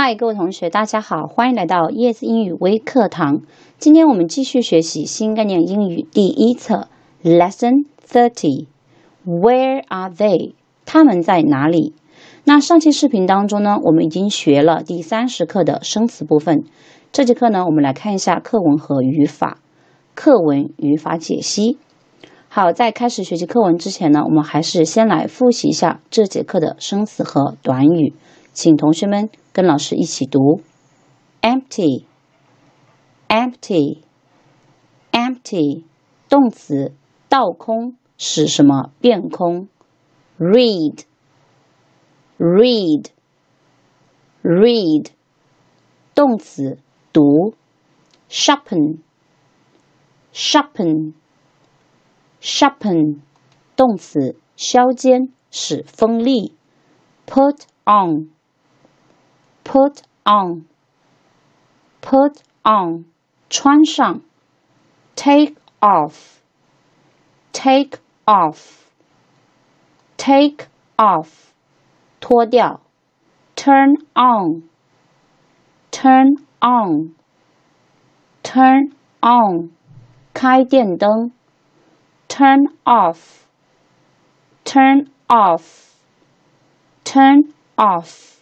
嗨，各位同学，大家好，欢迎来到 Yes 英语微课堂。今天我们继续学习新概念英语第一册 Lesson Thirty。Where are they？他们在哪里？那上期视频当中呢，我们已经学了第三十课的生词部分。这节课呢，我们来看一下课文和语法。课文语法解析。好，在开始学习课文之前呢，我们还是先来复习一下这节课的生词和短语。请同学们跟老师一起读：empty，empty，empty，动词，倒空，使什么变空；read，read，read，动词，读；sharpen，sharpen，sharpen，动词，削尖，使锋利；put on。put on, put on, 穿上；take off, take off, take off, 脱掉；turn on, turn on, turn on, 开电灯；turn off, turn off, turn off。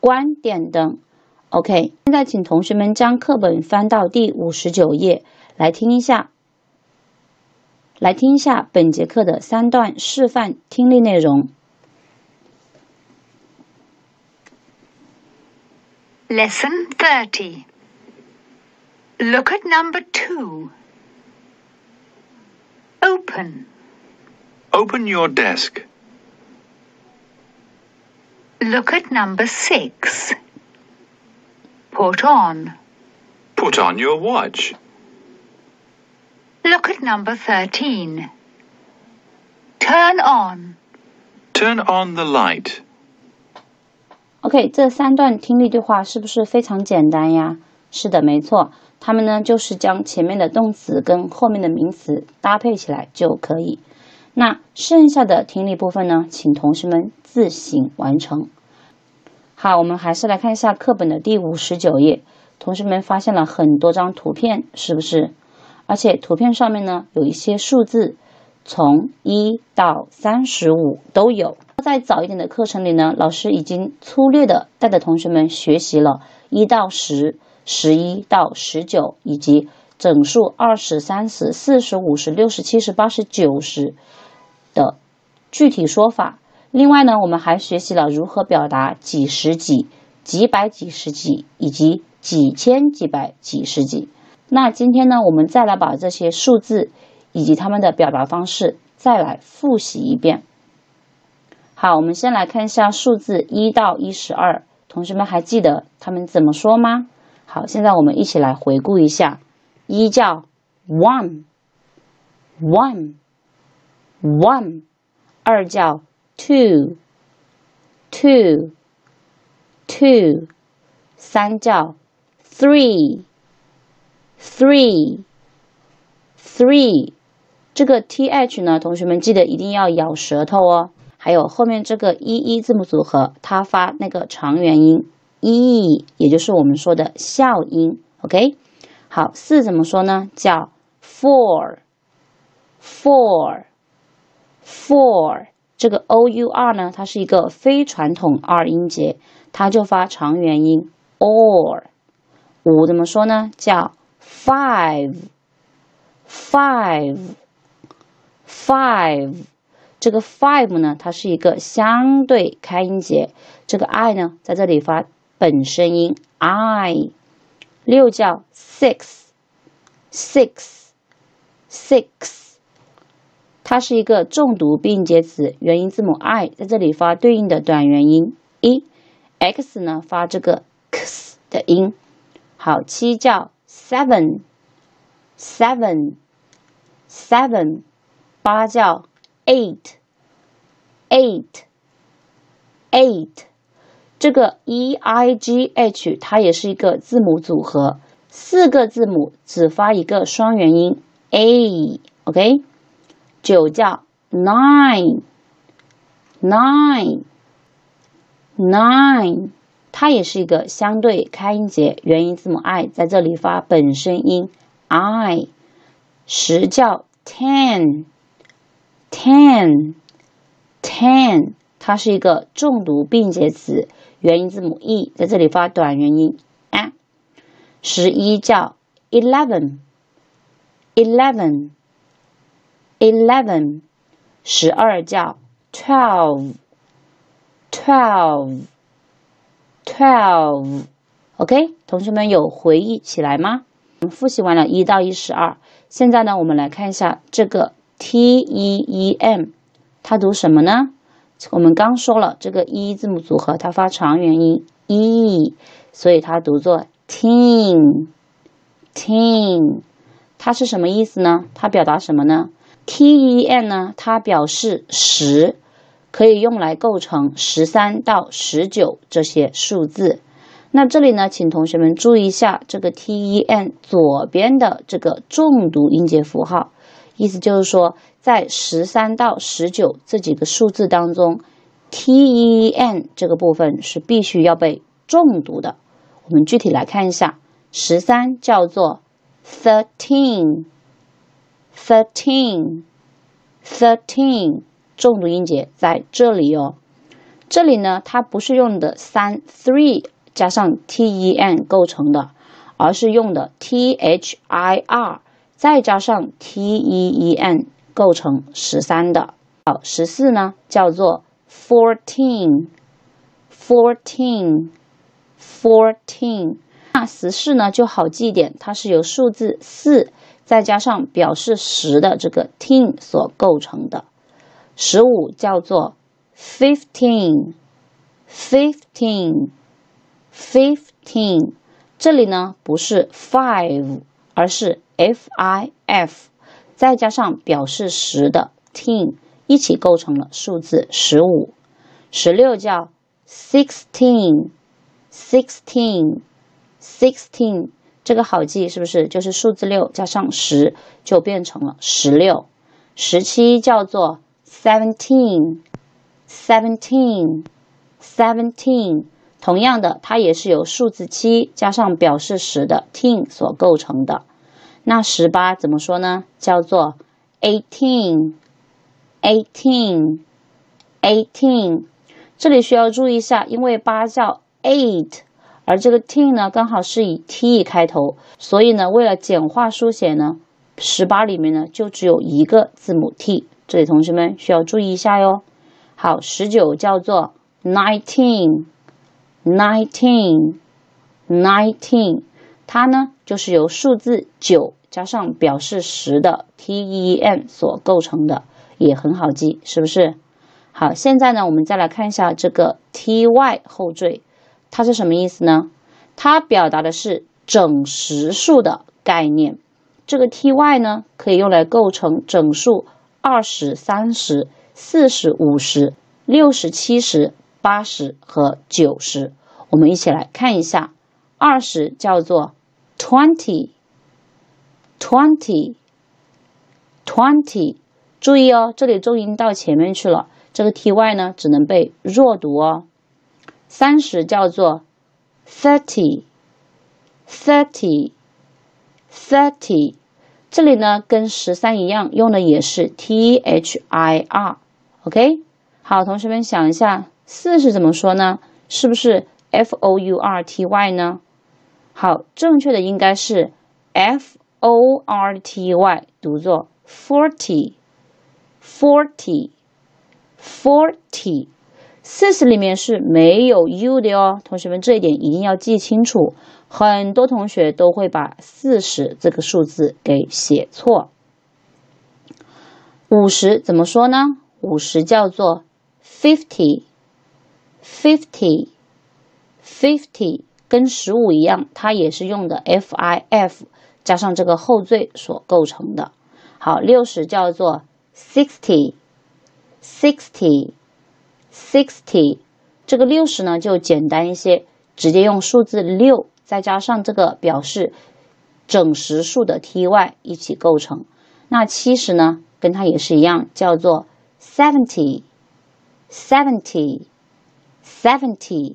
关电灯。OK，现在请同学们将课本翻到第五十九页，来听一下，来听一下本节课的三段示范听力内容。Lesson 30. Look at number two. Open. Open your desk. Look at number six. Put on. Put on your watch. Look at number 13. Turn on. Turn on the light. OK，这三段听力对话是不是非常简单呀？是的，没错。它们呢，就是将前面的动词跟后面的名词搭配起来就可以。那剩下的听力部分呢，请同学们 自行完成。好，我们还是来看一下课本的第五十九页。同学们发现了很多张图片，是不是？而且图片上面呢，有一些数字，从一到三十五都有。在早一点的课程里呢，老师已经粗略的带着同学们学习了一到十、十一到十九，以及整数二十三十四十五十六十七十八十九十的具体说法。另外呢，我们还学习了如何表达几十几、几百几十几以及几千几百几十几。那今天呢，我们再来把这些数字以及它们的表达方式再来复习一遍。好，我们先来看一下数字一到一十二，同学们还记得他们怎么说吗？好，现在我们一起来回顾一下：一叫 one，one，one；二叫。Two, two, two，三叫 three, three, three。这个 th 呢，同学们记得一定要咬舌头哦。还有后面这个 ee 字母组合，它发那个长元音 e，也就是我们说的笑音。OK，好，四怎么说呢？叫 four, four, four。这个 o u r 呢，它是一个非传统二音节，它就发长元音 or。五怎么说呢？叫 five，five，five。这个 five 呢，它是一个相对开音节，这个 i 呢，在这里发本声音 i。六叫 six，six，six。它是一个重读并接词，元音字母 i 在这里发对应的短元音 e，x 呢发这个 x 的音。好，七叫 seven，seven，seven，八叫 eight，eight，eight。这个 e i g h 它也是一个字母组合，四个字母只发一个双元音 a，OK。九叫 nine，nine，nine，它也是一个相对开音节，元音字母 i 在这里发本声音 i。十叫 ten，ten，ten，它是一个重读并结词，元音字母 e 在这里发短元音 a。十一叫 eleven，eleven Eleven，。十二叫 twelve，twelve，twelve。OK，同学们有回忆起来吗？我们复习完了一到一十二。现在呢，我们来看一下这个 t e e m，它读什么呢？我们刚说了，这个 e 字母组合它发长元音 e，所以它读作 teen，teen，它是什么意思呢？它表达什么呢？t e n 呢，它表示十，可以用来构成十三到十九这些数字。那这里呢，请同学们注意一下这个 t e n 左边的这个重读音节符号，意思就是说，在十三到十九这几个数字当中，t e n 这个部分是必须要被重读的。我们具体来看一下，十三叫做 thirteen Thirteen, thirteen，重读音节在这里哦。这里呢，它不是用的三 three。加上 t e n 构成的，而是用的 t h i r 再加上 t e e n 构成十三的。好，十四呢叫做 fourteen，fourteen，fourteen。那十四呢就好记一点，它是由数字四再加上表示十的这个 teen 所构成的。十五叫做 fifteen，fifteen。Fifteen，这里呢不是 five，而是 f i f，再加上表示十的 teen，一起构成了数字十五。十六叫 sixteen，sixteen，sixteen，这个好记是不是？就是数字六加上十就变成了十六。十七叫做 seventeen，seventeen，seventeen。同样的，它也是由数字七加上表示十的 ten 所构成的。那十八怎么说呢？叫做 eighteen，eighteen，eighteen。这里需要注意一下，因为八叫 eight，而这个 ten 呢刚好是以 t 开头，所以呢为了简化书写呢，十八里面呢就只有一个字母 t。这里同学们需要注意一下哟。好，十九叫做 nineteen。Nineteen, nineteen，它呢就是由数字九加上表示十的 t e n 所构成的，也很好记，是不是？好，现在呢，我们再来看一下这个 t y 后缀，它是什么意思呢？它表达的是整实数的概念。这个 t y 呢，可以用来构成整数二十三十、四十五十、六十七十。八十和九十，我们一起来看一下。二十叫做 twenty，twenty，twenty。注意哦，这里重音到前面去了，这个 ty 呢只能被弱读哦。三十叫做 thirty，thirty，thirty。这里呢跟十三一样，用的也是 t h i r。OK，好，同学们想一下。四是怎么说呢？是不是 f o u r t y 呢？好，正确的应该是 f o r t y，读作 forty，forty，forty。四十里面是没有 u 的哦，同学们这一点一定要记清楚。很多同学都会把四十这个数字给写错。五十怎么说呢？五十叫做 fifty。Fifty, fifty 跟十五一样，它也是用的 f i f 加上这个后缀所构成的。好，六十叫做 sixty, sixty, 这个六十呢就简单一些，直接用数字六再加上这个表示整实数的 t y 一起构成。那七十呢，跟它也是一样，叫做 seventy, seventy。Seventy，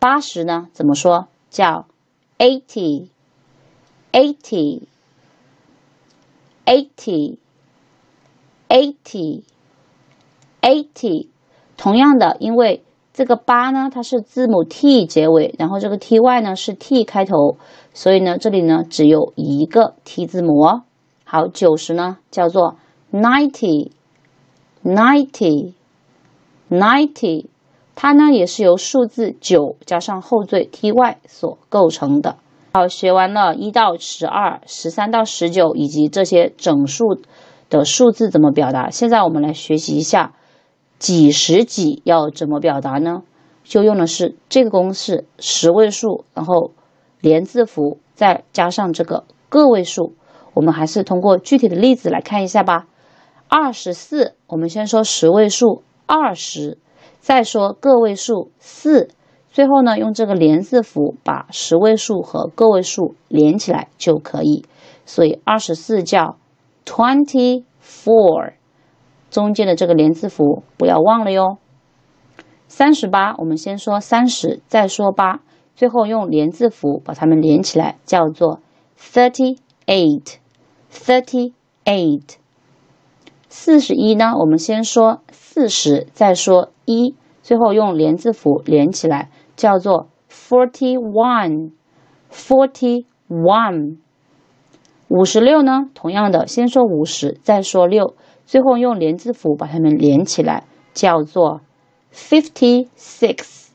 八十呢怎么说？叫 eighty，eighty，eighty，eighty，eighty 同样的，因为这个八呢，它是字母 t 结尾，然后这个 ty 呢是 t 开头，所以呢，这里呢只有一个 t 字母哦。好，九十呢叫做 ninety，ninety，ninety，它呢也是由数字九加上后缀 ty 所构成的。好，学完了一到十二、十三到十九以及这些整数的数字怎么表达，现在我们来学习一下。几十几要怎么表达呢？就用的是这个公式，十位数，然后连字符，再加上这个个位数。我们还是通过具体的例子来看一下吧。二十四，我们先说十位数二十，再说个位数四，最后呢用这个连字符把十位数和个位数连起来就可以。所以二十四叫 twenty four。中间的这个连字符不要忘了哟。三十八，我们先说三十，再说八，最后用连字符把它们连起来，叫做 thirty eight。thirty eight。四十一呢，我们先说四十，再说一，最后用连字符连起来，叫做 forty one。forty one。五十六呢，同样的，先说五十，再说六。最后用连字符把它们连起来，叫做 fifty six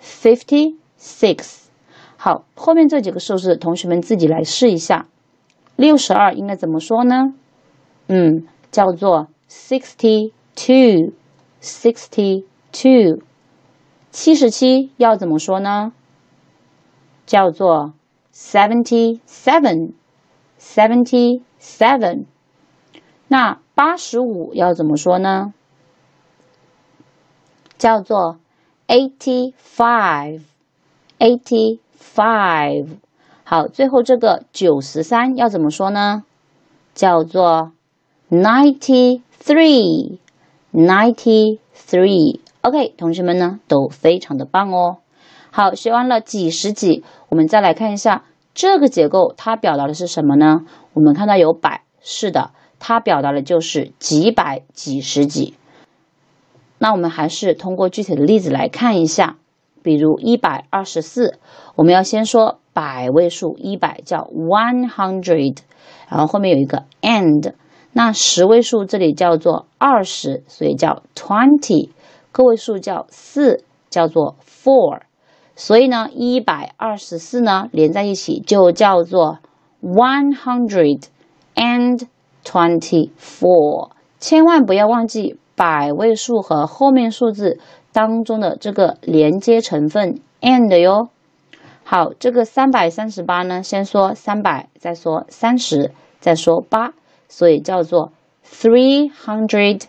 fifty six。好，后面这几个数字，同学们自己来试一下。六十二应该怎么说呢？嗯，叫做 sixty two sixty two。七十七要怎么说呢？叫做 seventy seven seventy seven。那八十五要怎么说呢？叫做 eighty five，eighty five。好，最后这个九十三要怎么说呢？叫做 ninety three，ninety three。OK，同学们呢都非常的棒哦。好，学完了几十几，我们再来看一下这个结构，它表达的是什么呢？我们看到有百，是的。它表达的就是几百、几十几。那我们还是通过具体的例子来看一下，比如一百二十四，我们要先说百位数一百叫 one hundred，然后后面有一个 and。那十位数这里叫做二十，所以叫 twenty。个位数叫四，叫做 four。所以呢，一百二十四呢连在一起就叫做 one hundred and。Twenty four，千万不要忘记百位数和后面数字当中的这个连接成分 and 哟。好，这个三百三十八呢，先说三百，再说三十，再说八，所以叫做 three hundred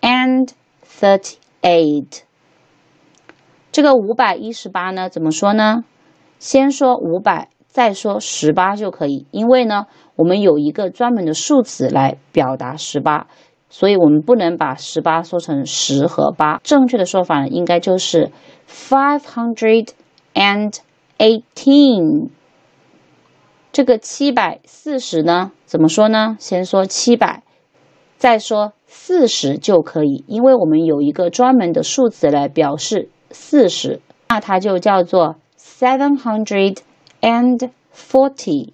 and thirty eight。这个五百一十八呢，怎么说呢？先说五百。再说十八就可以，因为呢，我们有一个专门的数词来表达十八，所以我们不能把十八说成十和八。正确的说法呢，应该就是 five hundred and eighteen。这个七百四十呢，怎么说呢？先说七百，再说四十就可以，因为我们有一个专门的数词来表示四十，那它就叫做 seven hundred。And forty，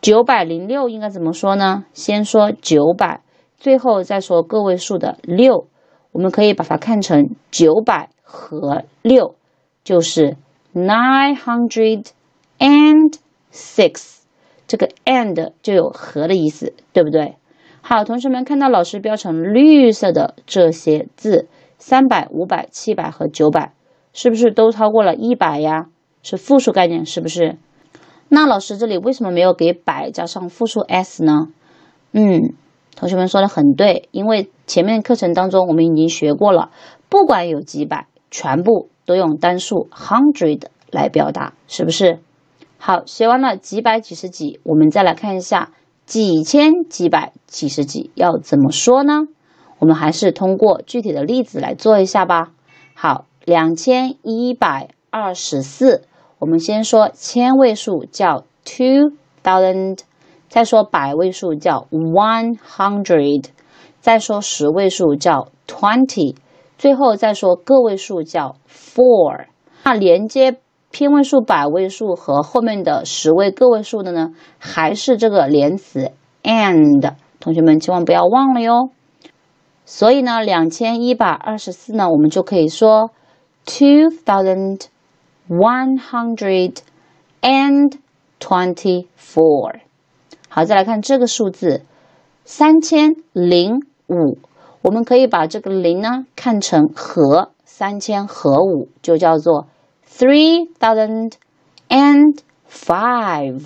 九百零六应该怎么说呢？先说九百，最后再说个位数的六。我们可以把它看成九百和六，就是 nine hundred and six。这个 and 就有和的意思，对不对？好，同学们看到老师标成绿色的这些字，三百、五百、七百和九百，是不是都超过了一百呀？是复数概念，是不是？那老师这里为什么没有给百加上复数 s 呢？嗯，同学们说的很对，因为前面课程当中我们已经学过了，不管有几百，全部都用单数 hundred 来表达，是不是？好，学完了几百几十几，我们再来看一下几千几百几十几要怎么说呢？我们还是通过具体的例子来做一下吧。好，两千一百二十四。我们先说千位数叫 two thousand，再说百位数叫 one hundred，再说十位数叫 twenty，最后再说个位数叫 four。那连接偏位数、百位数和后面的十位个位数的呢，还是这个连词 and。同学们千万不要忘了哟。所以呢，两千一百二十四呢，我们就可以说 two thousand one hundred and twenty four。好，再来看这个数字三千零五，我们可以把这个零呢看成和三千和五，就叫做 three thousand and five。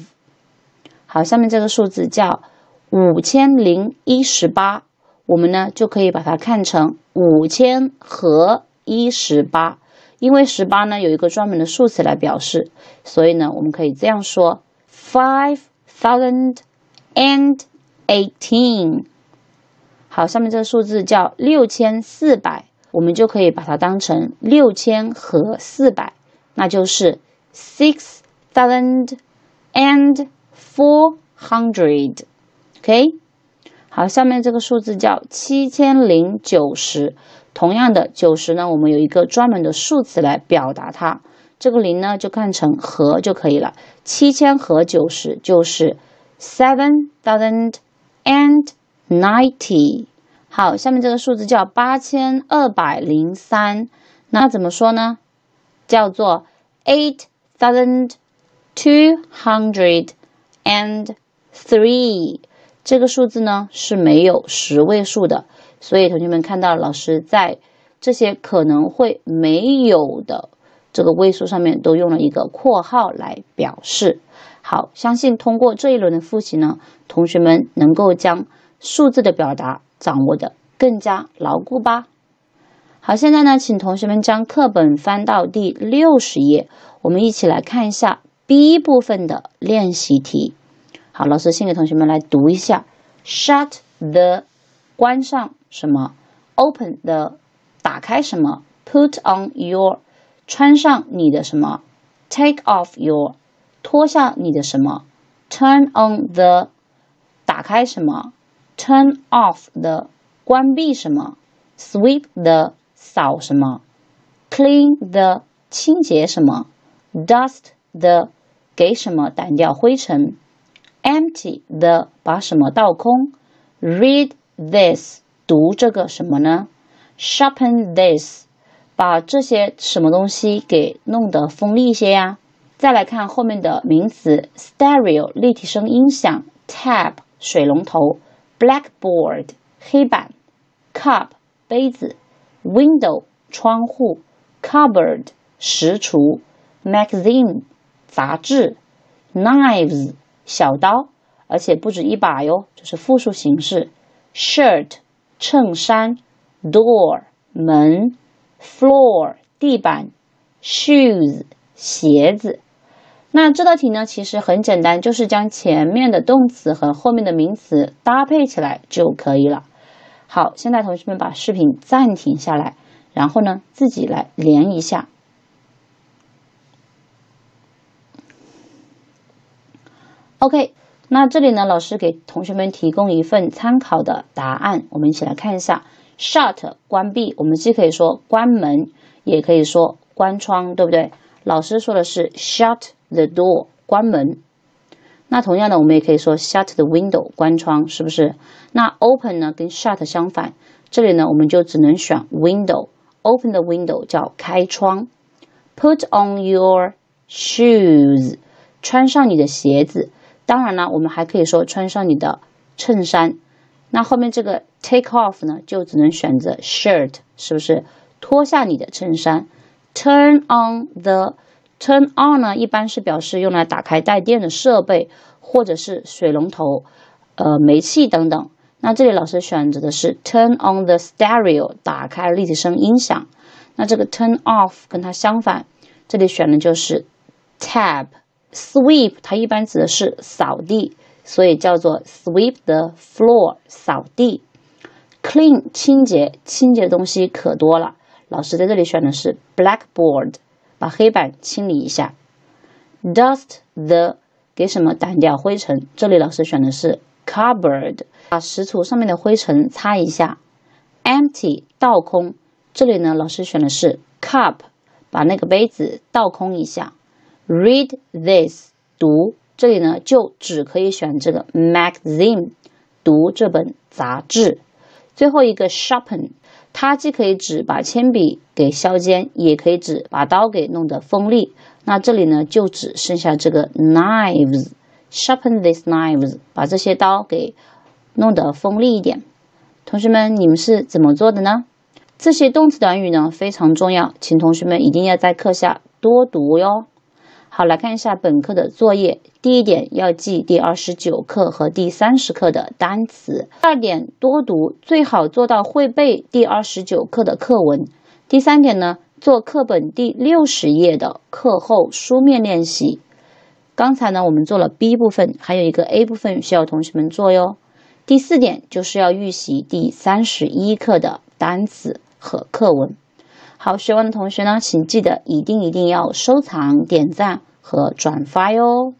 好，下面这个数字叫五千零一十八。我们呢就可以把它看成五千和一十八，因为十八呢有一个专门的数词来表示，所以呢我们可以这样说：five thousand and eighteen。好，下面这个数字叫六千四百，我们就可以把它当成六千和四百，那就是 six thousand and four hundred。OK。好，下面这个数字叫七千零九十。同样的，九十呢，我们有一个专门的数词来表达它。这个零呢，就看成和就可以了。七千和九十就是 seven thousand and ninety。好，下面这个数字叫八千二百零三。那怎么说呢？叫做 eight thousand two hundred and three。这个数字呢是没有十位数的，所以同学们看到老师在这些可能会没有的这个位数上面都用了一个括号来表示。好，相信通过这一轮的复习呢，同学们能够将数字的表达掌握的更加牢固吧。好，现在呢，请同学们将课本翻到第六十页，我们一起来看一下 B 部分的练习题。好，老师先给同学们来读一下：shut the 关上什么，open the 打开什么，put on your 穿上你的什么，take off your 脱下你的什么，turn on the 打开什么，turn off the 关闭什么，sweep the 扫什么，clean the 清洁什么，dust the 给什么掸掉灰尘。empty the 把什么倒空，read this 读这个什么呢？sharpen this 把这些什么东西给弄得锋利一些呀？再来看后面的名词：stereo 立体声音响，tap 水龙头，blackboard 黑板，cup 杯子，window 窗户，cupboard 食橱，magazine 杂志，knives。小刀，而且不止一把哟，这是复数形式。shirt 衬衫，door 门，floor 地板，shoes 鞋子。那这道题呢，其实很简单，就是将前面的动词和后面的名词搭配起来就可以了。好，现在同学们把视频暂停下来，然后呢，自己来连一下。OK，那这里呢，老师给同学们提供一份参考的答案，我们一起来看一下。Shut 关闭，我们既可以说关门，也可以说关窗，对不对？老师说的是 shut the door 关门。那同样的，我们也可以说 shut the window 关窗，是不是？那 open 呢，跟 shut 相反，这里呢，我们就只能选 window，open the window 叫开窗。Put on your shoes，穿上你的鞋子。当然了，我们还可以说穿上你的衬衫。那后面这个 take off 呢，就只能选择 shirt，是不是？脱下你的衬衫。Turn on the turn on 呢，一般是表示用来打开带电的设备，或者是水龙头、呃煤气等等。那这里老师选择的是 turn on the stereo，打开立体声音响。那这个 turn off 跟它相反，这里选的就是 tab。Sweep 它一般指的是扫地，所以叫做 sweep the floor 扫地。Clean 清洁，清洁的东西可多了，老师在这里选的是 blackboard，把黑板清理一下。dust the 给什么掸掉灰尘？这里老师选的是 cupboard，把食橱上面的灰尘擦一下。empty 倒空，这里呢老师选的是 cup，把那个杯子倒空一下。Read this 读，这里呢就只可以选这个 magazine，读这本杂志。最后一个 sharpen，它既可以指把铅笔给削尖，也可以指把刀给弄得锋利。那这里呢，就只剩下这个 knives，sharpen these knives，把这些刀给弄得锋利一点。同学们，你们是怎么做的呢？这些动词短语呢非常重要，请同学们一定要在课下多读哟。好，来看一下本课的作业。第一点要记第二十九课和第三十课的单词。第二点多读，最好做到会背第二十九课的课文。第三点呢，做课本第六十页的课后书面练习。刚才呢，我们做了 B 部分，还有一个 A 部分需要同学们做哟。第四点就是要预习第三十一课的单词和课文。好，学完的同学呢，请记得一定一定要收藏、点赞和转发哟。